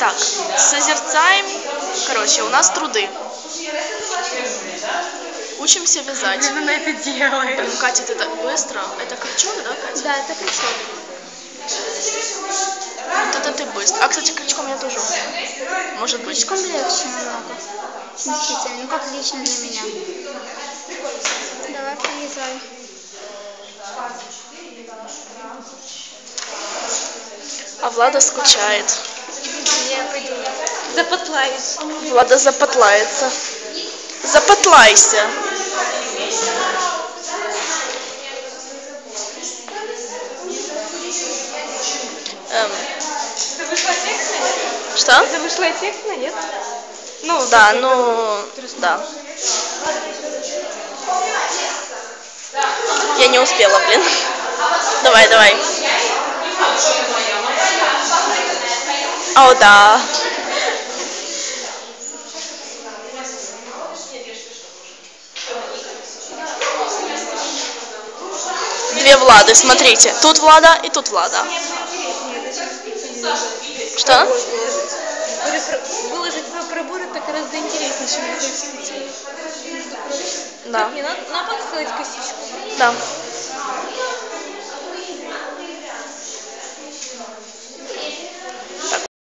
Так, созерцаем. Короче, у нас труды. Учимся вязать. Блин, она это делает. Блин, Катя, ты так быстро. Это крючок, да, Катя? Да, это крючок. Вот это ты быстро. А, кстати, крючком я тоже. Может быть. Крючком легче намного. Действительно, ну как лично для меня. Давай привязай. А Влада скучает. Запотлаюсь. Влада запотлается. Запотлайся. Эм, Ты вышла эффектно? что? Ты вышла эффектно, нет? Ну, Да, ну, да. Я не успела, блин. Давай, давай. О, да. Две Влады, смотрите. Тут Влада и тут Влада. Что? Выложить пробор это гораздо интереснее, чем Да. Не надо, надо подстроить косичку. Да.